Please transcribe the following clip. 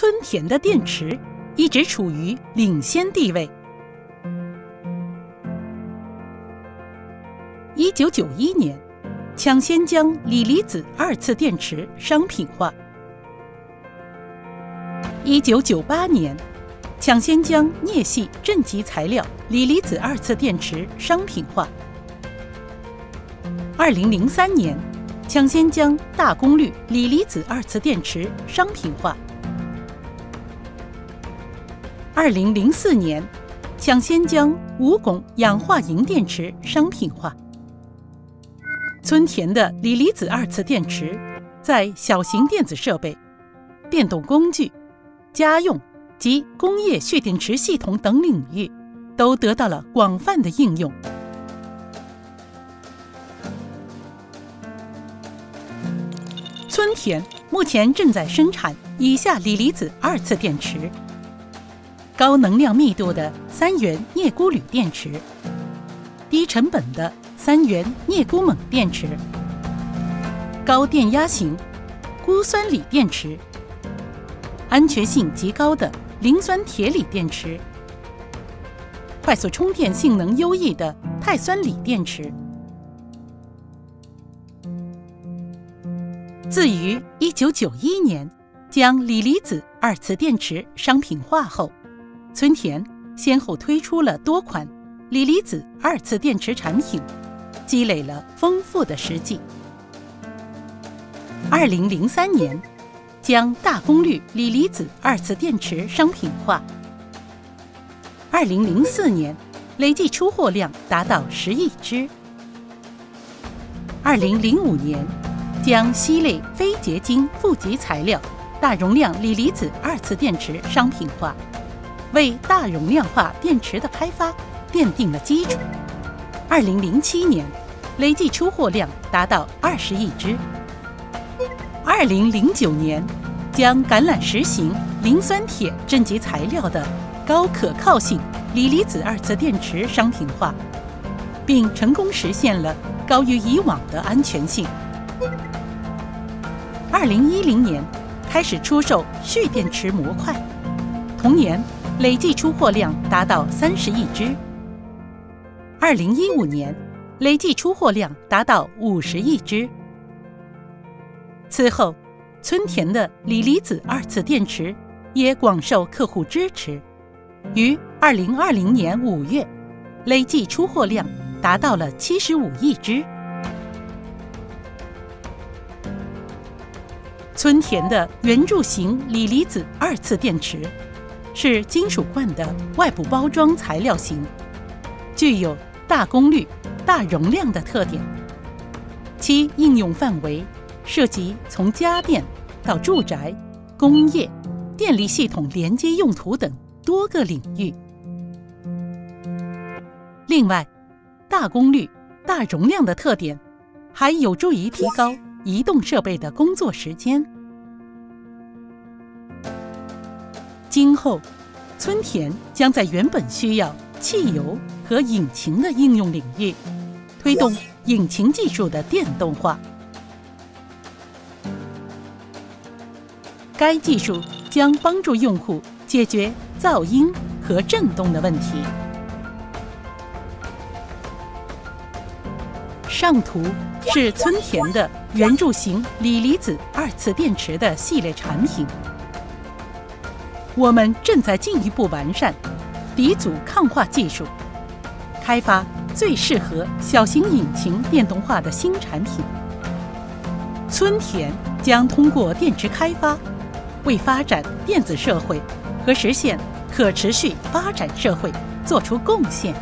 村田的电池一直处于领先地位。一九九一年，抢先将锂离子二次电池商品化。一九九八年，抢先将镍系正极材料锂离子二次电池商品化。二零零三年，抢先将大功率锂离子二次电池商品化。二零零四年，抢先将无汞氧化银电池商品化。村田的锂离子二次电池在小型电子设备、电动工具、家用及工业蓄电池系统等领域都得到了广泛的应用。村田目前正在生产以下锂离子二次电池。高能量密度的三元镍钴铝电池，低成本的三元镍钴锰电池，高电压型钴酸锂电池，安全性极高的磷酸铁锂电池，快速充电性能优异的钛酸锂电池。自于一九九一年将锂离子二次电池商品化后。村田先后推出了多款锂离子二次电池产品，积累了丰富的实际。二零零三年，将大功率锂离子二次电池商品化。二零零四年，累计出货量达到十亿只。二零零五年，将烯类非结晶负极材料大容量锂离子二次电池商品化。为大容量化电池的开发奠定了基础。二零零七年，累计出货量达到二十亿只。二零零九年，将橄榄石型磷酸铁正极材料的高可靠性锂离子二次电池商品化，并成功实现了高于以往的安全性。二零一零年，开始出售蓄电池模块，同年。累计出货量达到三十亿只。二零一五年，累计出货量达到五十亿只。此后，村田的锂离子二次电池也广受客户支持，于二零二零年五月，累计出货量达到了七十五亿只。村田的圆柱形锂离子二次电池。是金属罐的外部包装材料型，具有大功率、大容量的特点。其应用范围涉及从家电到住宅、工业、电力系统连接用途等多个领域。另外，大功率、大容量的特点还有助于提高移动设备的工作时间。今后，村田将在原本需要汽油和引擎的应用领域，推动引擎技术的电动化。该技术将帮助用户解决噪音和震动的问题。上图是村田的圆柱形锂离子二次电池的系列产品。我们正在进一步完善鼻阻抗化技术，开发最适合小型引擎电动化的新产品。村田将通过电池开发，为发展电子社会和实现可持续发展社会做出贡献。